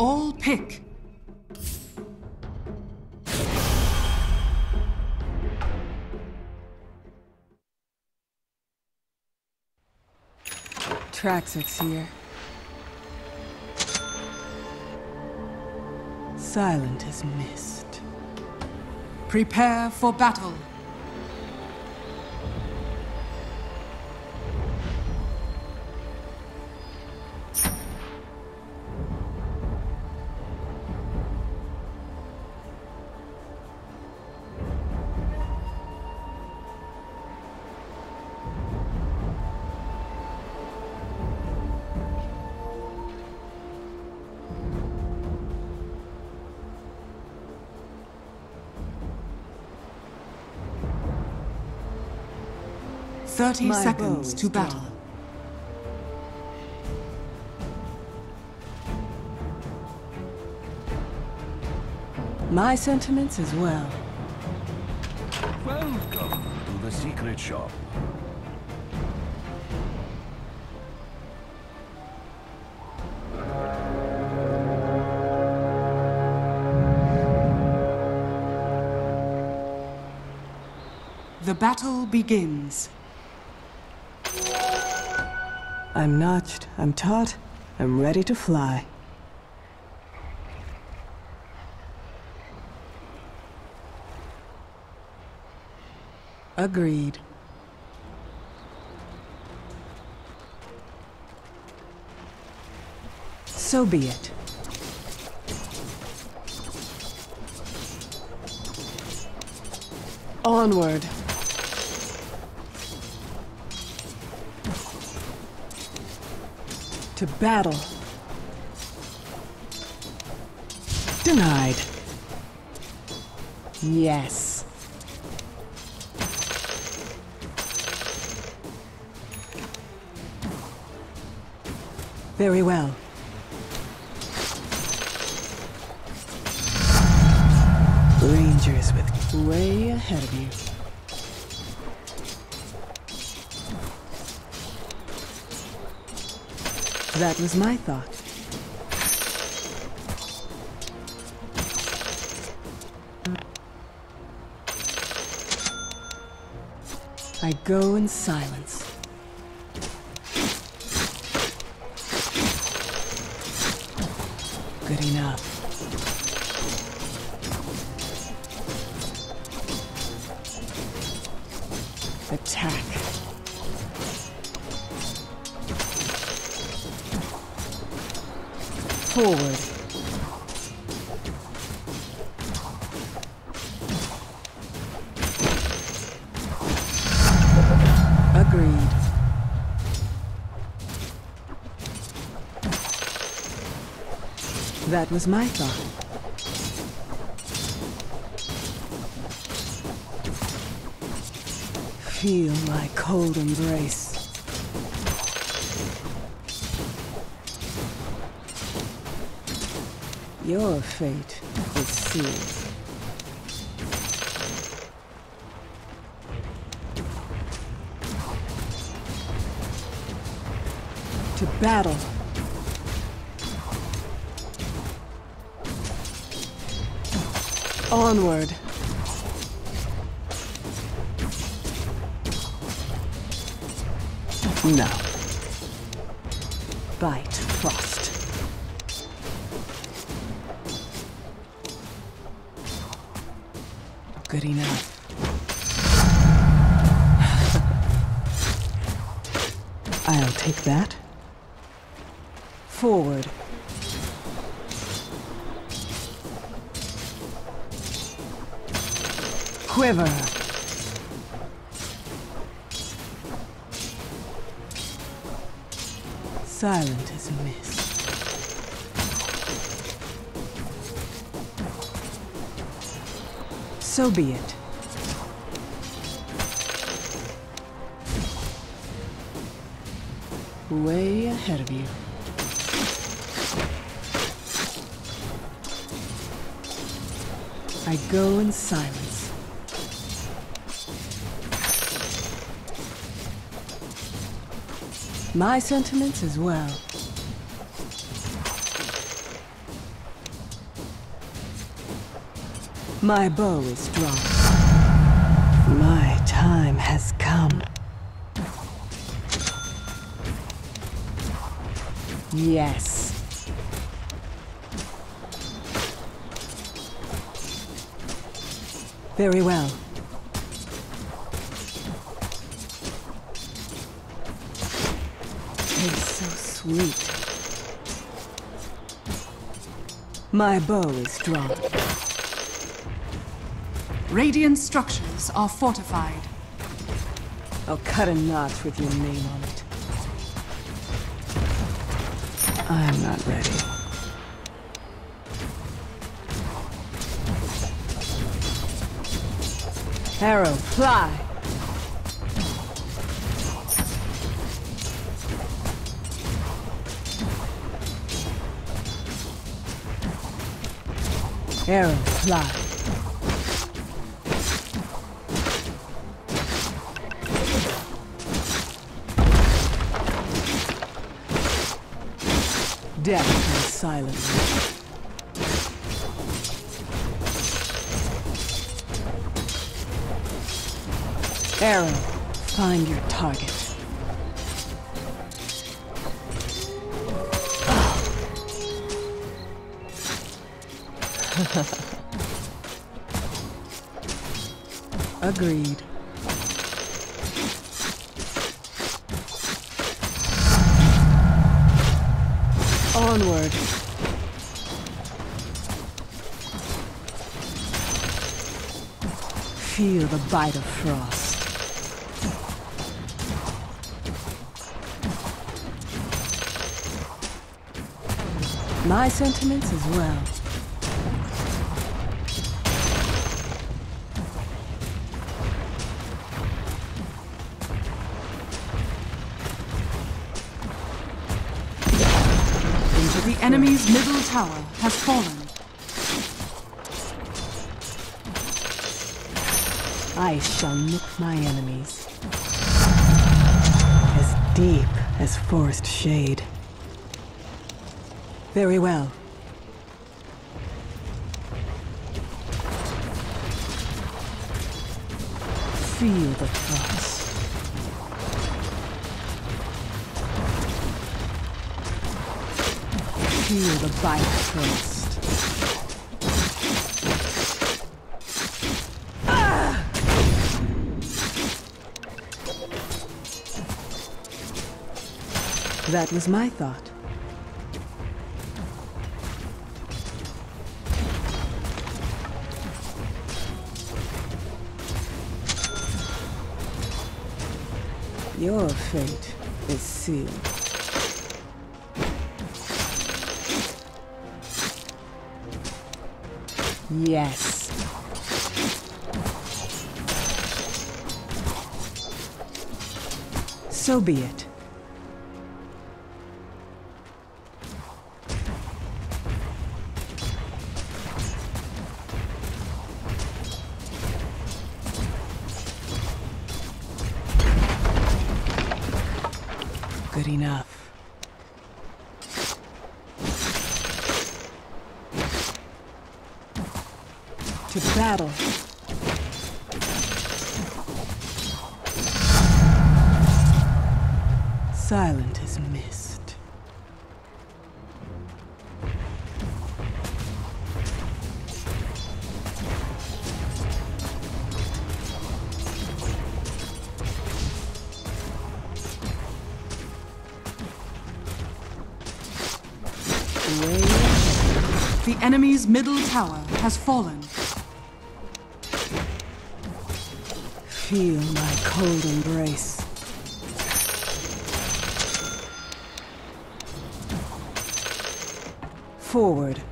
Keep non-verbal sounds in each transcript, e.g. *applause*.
all pick. Traxex here. Silent as mist. Prepare for battle. Thirty My seconds to battle. drawn. My sentiments as well. Welcome to the secret shop. The battle begins. I'm notched, I'm taut, I'm ready to fly. Agreed. So be it. Onward. To battle. Denied. Yes. Very well. Rangers with way ahead of you. That was my thought. I go in silence. Good enough. Attack. Forward. Agreed. That was my thought. Feel my cold embrace. Your fate is sealed. To battle. Onward. No. Good enough. *laughs* I'll take that. Forward. Quiver. Silent as a mist. So be it. Way ahead of you. I go in silence. My sentiments as well. My bow is drawn. My time has come. Yes. Very well. Tastes so sweet. My bow is drawn. Radiant structures are fortified. I'll cut a notch with your name on it. I'm not ready. Arrow, fly! Arrow, fly. Death and silence. Arrow, find your target. *laughs* Agreed. Onward. Feel the bite of frost. My sentiments as well. Middle tower has fallen. I shall nick my enemies. As deep as forest shade. Very well. Feel the frost. Feel the bite frost. Ah! That was my thought. Your fate is sealed. Yes. So be it. Good enough. To battle. Silent as mist. The enemy's middle tower has fallen. Feel my cold embrace. Forward.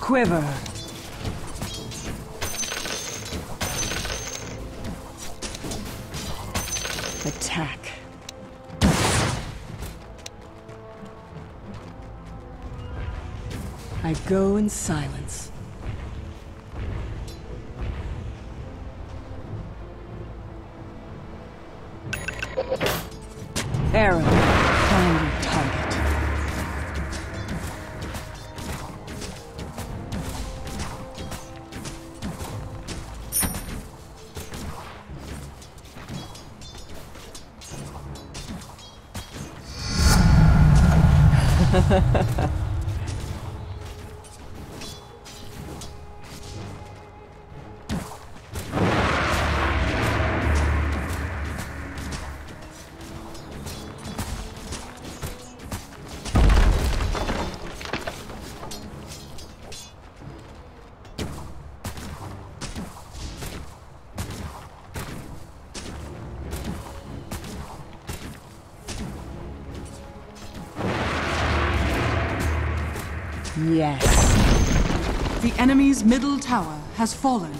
Quiver. Attack. I go in silence. Arrow, find your target. Ha ha ha ha. Yes. The enemy's middle tower has fallen.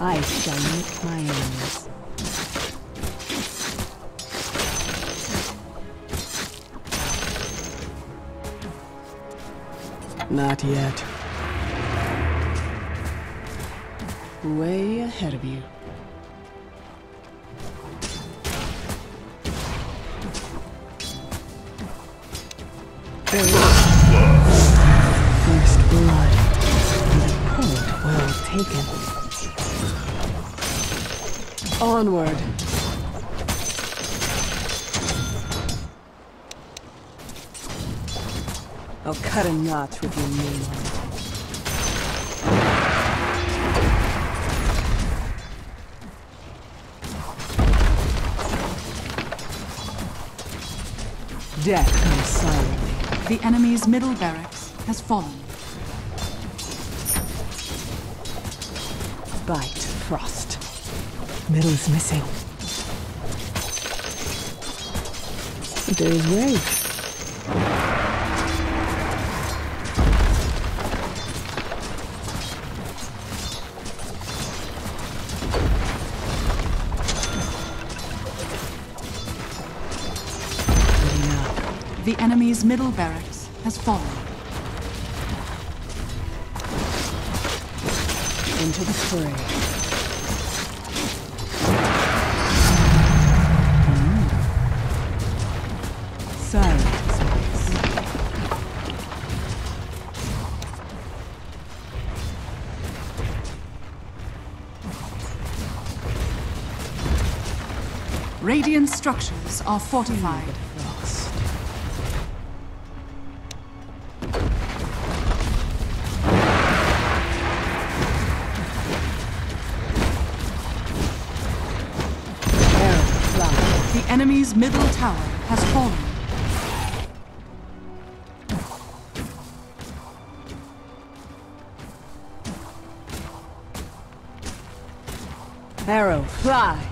I shall meet my enemies. Not yet. Way ahead of you. Taken. Onward. I'll cut a knot with your moonlight. Death comes silently. The enemy's middle barracks has fallen. Bite, frost. Middle is missing. Good. The enemy's middle barracks has fallen. Into the fray. Radiant structures are fortified. Enemy's middle tower has fallen. Arrow fly.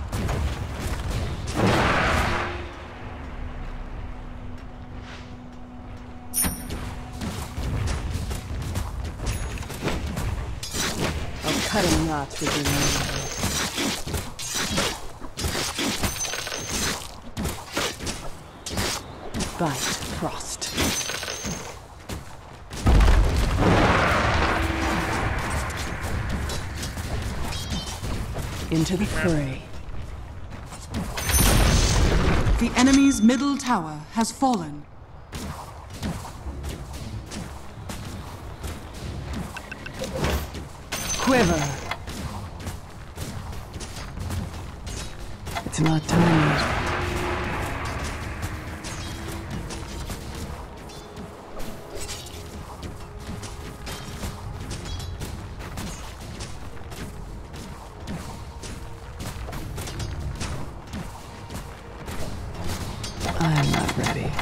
A knot with your Bite, frost. Into the fray. The enemy's middle tower has fallen. Quiver. It's not time I'm not ready.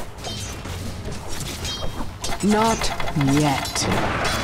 Not yet.